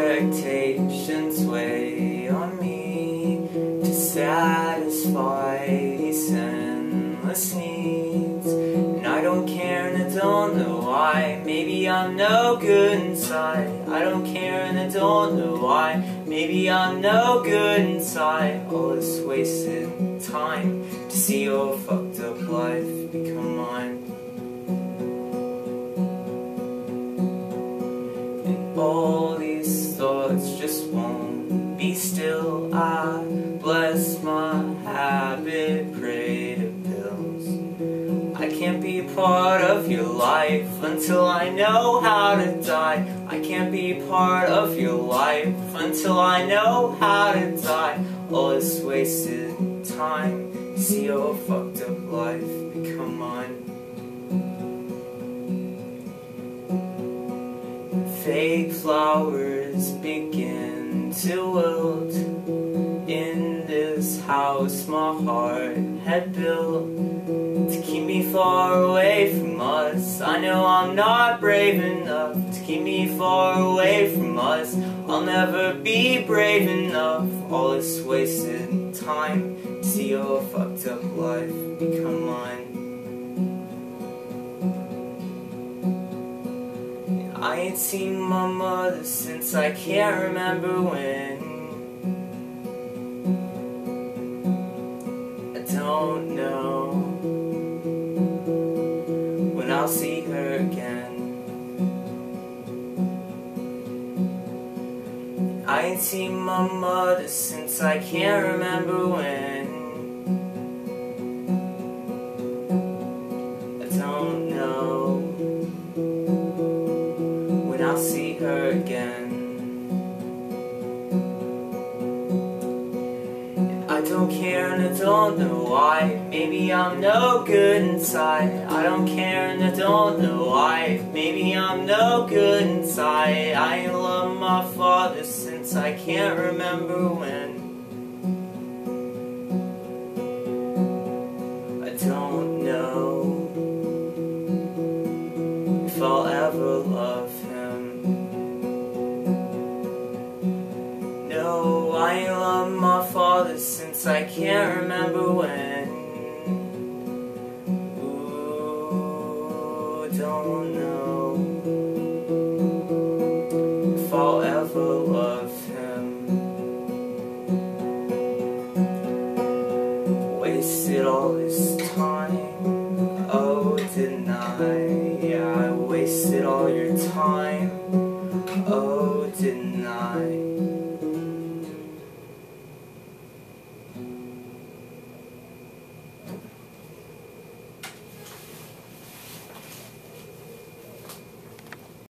expectations weigh on me to satisfy these endless needs. And I don't care and I don't know why. Maybe I'm no good inside. I don't care and I don't know why. Maybe I'm no good inside. All this wasted time to see your face. Still. I bless my habit, pray to pills. I can't be part of your life until I know how to die. I can't be part of your life until I know how to die. All this wasted time see your fucked up life become mine. Fake flowers begin wilt in this house my heart had built to keep me far away from us. I know I'm not brave enough to keep me far away from us. I'll never be brave enough. All this wasted time to see your fucked up life become mine. I ain't seen my mother since I can't remember when. I don't know when I'll see her again. I ain't seen my mother since I can't remember when. Her again. I don't care and I don't know why. Maybe I'm no good inside. I don't care and I don't know why. Maybe I'm no good inside. I love my father since I can't remember when. Father I can't remember when. Ooh, don't know if I'll ever love him. Wasted all this time. Oh, didn't I? Yeah, I wasted all your time. Oh, didn't?